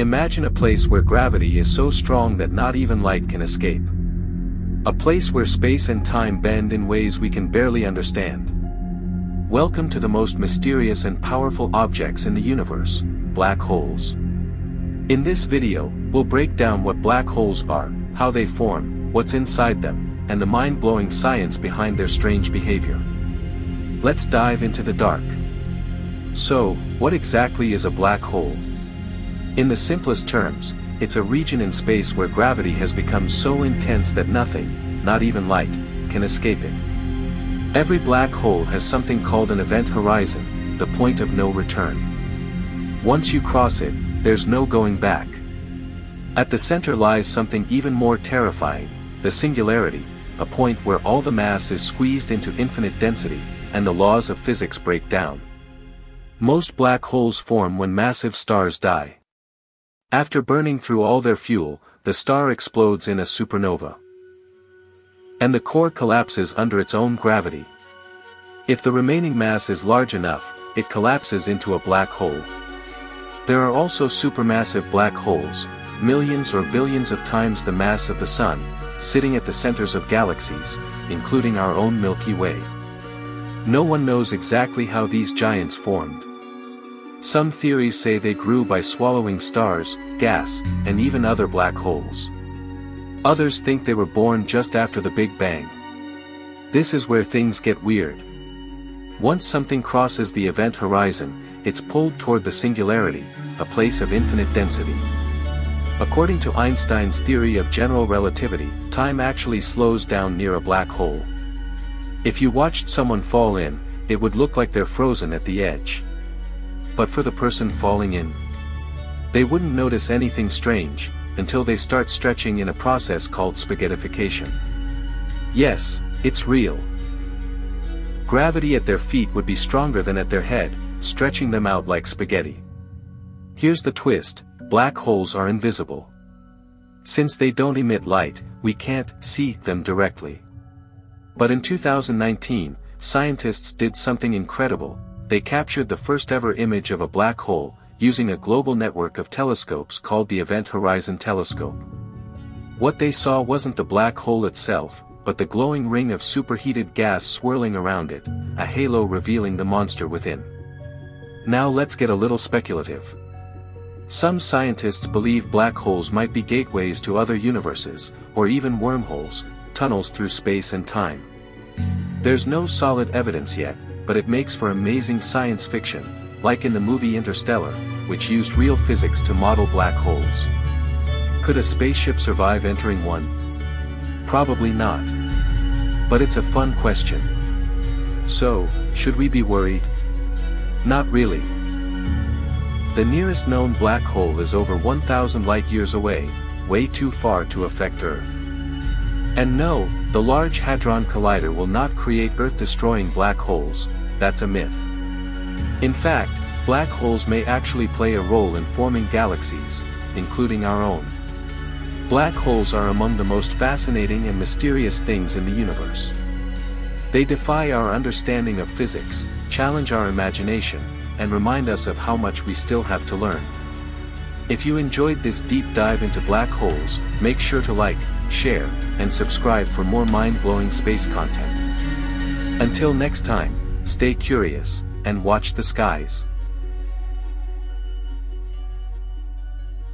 Imagine a place where gravity is so strong that not even light can escape. A place where space and time bend in ways we can barely understand. Welcome to the most mysterious and powerful objects in the universe, black holes. In this video, we'll break down what black holes are, how they form, what's inside them, and the mind-blowing science behind their strange behavior. Let's dive into the dark. So, what exactly is a black hole? In the simplest terms, it's a region in space where gravity has become so intense that nothing, not even light, can escape it. Every black hole has something called an event horizon, the point of no return. Once you cross it, there's no going back. At the center lies something even more terrifying, the singularity, a point where all the mass is squeezed into infinite density, and the laws of physics break down. Most black holes form when massive stars die. After burning through all their fuel, the star explodes in a supernova and the core collapses under its own gravity. If the remaining mass is large enough, it collapses into a black hole. There are also supermassive black holes, millions or billions of times the mass of the Sun, sitting at the centers of galaxies, including our own Milky Way. No one knows exactly how these giants formed. Some theories say they grew by swallowing stars, gas, and even other black holes. Others think they were born just after the Big Bang. This is where things get weird. Once something crosses the event horizon, it's pulled toward the singularity, a place of infinite density. According to Einstein's theory of general relativity, time actually slows down near a black hole. If you watched someone fall in, it would look like they're frozen at the edge. But for the person falling in, they wouldn't notice anything strange, until they start stretching in a process called spaghettification. Yes, it's real. Gravity at their feet would be stronger than at their head, stretching them out like spaghetti. Here's the twist, black holes are invisible. Since they don't emit light, we can't see them directly. But in 2019, scientists did something incredible, they captured the first ever image of a black hole, using a global network of telescopes called the Event Horizon Telescope. What they saw wasn't the black hole itself, but the glowing ring of superheated gas swirling around it, a halo revealing the monster within. Now let's get a little speculative. Some scientists believe black holes might be gateways to other universes, or even wormholes, tunnels through space and time. There's no solid evidence yet, but it makes for amazing science fiction, like in the movie Interstellar, which used real physics to model black holes. Could a spaceship survive entering one? Probably not. But it's a fun question. So, should we be worried? Not really. The nearest known black hole is over 1,000 light-years away, way too far to affect Earth. And no, the Large Hadron Collider will not create Earth-destroying black holes, that's a myth. In fact, black holes may actually play a role in forming galaxies, including our own. Black holes are among the most fascinating and mysterious things in the universe. They defy our understanding of physics, challenge our imagination, and remind us of how much we still have to learn. If you enjoyed this deep dive into black holes, make sure to like, share, and subscribe for more mind-blowing space content. Until next time, stay curious, and watch the skies.